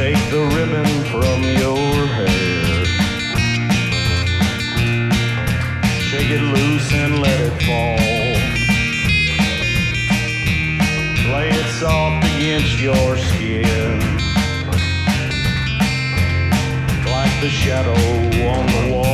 Take the ribbon from your hair. Shake it loose and let it fall. Play it soft against your skin. Like the shadow on the wall.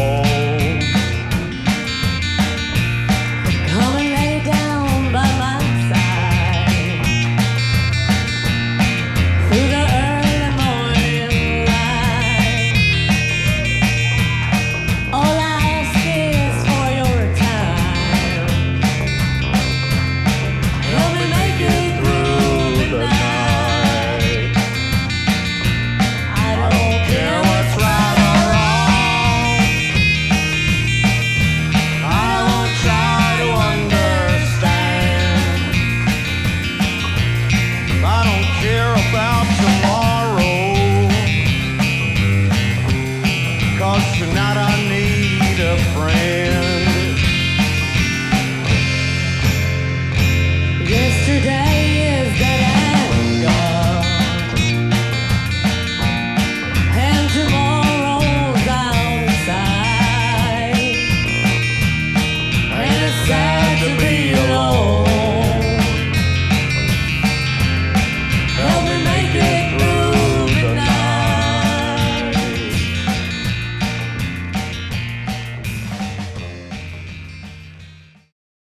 dogs, and not I need a friend.